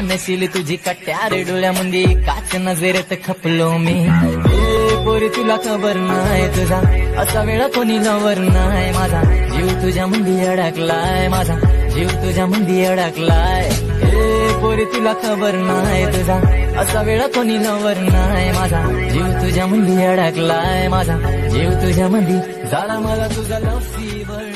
नशील तुझी कट्यार डोळ्यामध्ये काच नजरेत खपलो मी. पोरी तुला खबर नाही तुझा. असा वेळ कोणी नवर नाही माझा. जीव तुझ्या मुंदी अडकलाय माझा. जीव तुझ्या मुंदी अडकलाय. पोरी तुला खबर नाही तुझा. असा वेळ कोणी नवर नाही माझा. जीव तुझ्या मुंदी अडकलाय माझा. जीव तुझ्या मुंदी. झाला मला तुझा लव फीवर